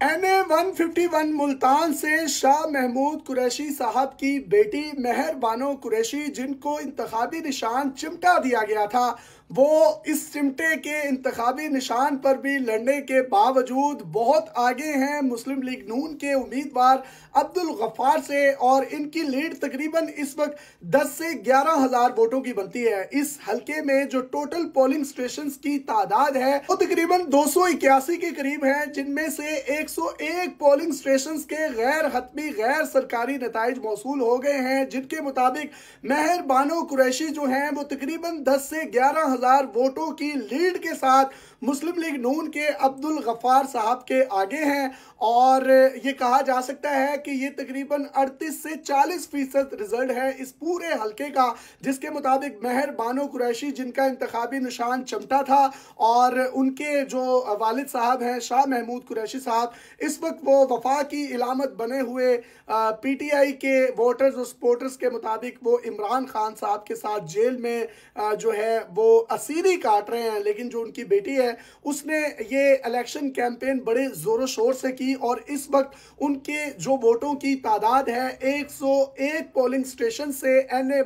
N A one fifty one Multan से शाह महमूद कुरैशी साहब की बेटी मेहरबानो कुरैशी, जिनको इंतबी निशान चिमटा दिया गया था। वो इस चिमटे के इंतखाबी निशान पर भी लड़ने के बावजूद बहुत आगे हैं मुस्लिम लीग नून के उम्मीदवार अब्दुल गफ्फार से और इनकी लीड तकरीबन इस वक्त 10 से ग्यारह हज़ार वोटों की बनती है। इस हलके में जो टोटल पोलिंग स्टेशन की तादाद है, वो तकरीबन दो के करीब है, जिनमें से 101 पोलिंग स्टेशन के गैर हतमी गैर सरकारी नतज मौसू हो गए हैं, जिनके मुताबिक मेहर बानो कुरैशी जो है, वो तकरीबन दस से ग्यारह हज़ार वोटों की लीड के साथ मुस्लिम लीग नून के अब्दुल गफ़ार साहब के आगे हैं। और ये कहा जा सकता है कि ये तकरीबन 38 से 40 फ़ीसद रिज़ल्ट है इस पूरे हलके का, जिसके मुताबिक मेहर बानो कुरैशी, जिनका इंतबी निशान चमटा था, और उनके जो वालिद साहब हैं, शाह महमूद कुरैशी साहब, इस वक्त वो वफा की इलामत बने हुए पीटीआई के वोटर्स और सपोर्टर्स के मुताबिक वो इमरान खान साहब के साथ जेल में जो है वो असीरी काट रहे हैं, लेकिन जो उनकी बेटी है, उसने ये इलेक्शन कैंपेन बड़े जोरों शोर से की और इस वक्त उनके जो वोटों की तादाद है 101 पोलिंग स्टेशन से एन ए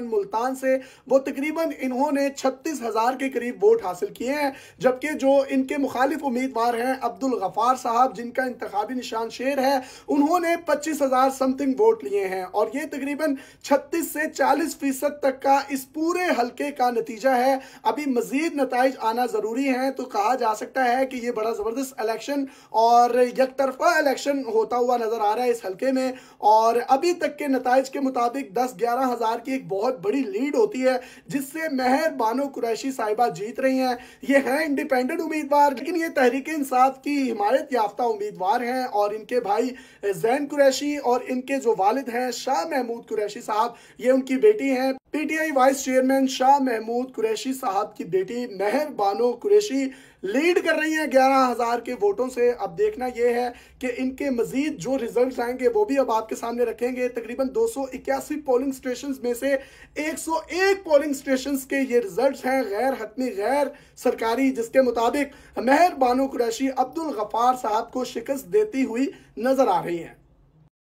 मुल्तान से, वो तकरीबन इन्होंने छत्तीस हज़ार के करीब वोट हासिल किए हैं, जबकि जो इनके मुखालिफ उम्मीदवार हैं, अब्दुल गफार साहब, जिनका इंतबी निशान शेर है, उन्होंने पच्चीस हज़ार समथिंग वोट लिए हैं और ये तकरीबन छत्तीस से चालीस फ़ीसद तक का इस पूरे हल्के का नतीजा है अभी मजीद नतज आना ज़रूरी हैं। तो कहा जा सकता है कि ये बड़ा ज़बरदस्त इलेक्शन और एक तरफा इलेक्शन होता हुआ नज़र आ रहा है इस हल्के में। और अभी तक के नतज के मुताबिक दस ग्यारह हज़ार की एक बहुत बड़ी लीड होती है, जिससे मेहर बानो कुरैशी साहिबा जीत रही हैं। ये हैं इंडिपेंडेंट उम्मीदवार, लेकिन ये तहरीक इंसाफ की हिमायत याफ्ता उम्मीदवार हैं। और इनके भाई जैन कुरैशी और इनके जो वालिद हैं, शाह महमूद कुरैशी साहब, ये उनकी बेटी हैं। PTI vice chairman Shah Mahmood Qureshi साहब की बेटी मेहर बानो कुरैशी लीड कर रही हैं ग्यारह हज़ार के वोटों से। अब देखना यह है कि इनके मजीद जो रिज़ल्ट आएँगे, वो भी अब आपके सामने रखेंगे। तकरीबन दो सौ इक्यासी पोलिंग स्टेशन में से 101 पोलिंग स्टेशन के ये रिज़ल्ट हैं गैर हतमी, गैर सरकारी, जिसके मुताबिक मेहर बानो कुरैशी अब्दुल गफार साहब को शिकस्त देती हुई नज़र आ रही है।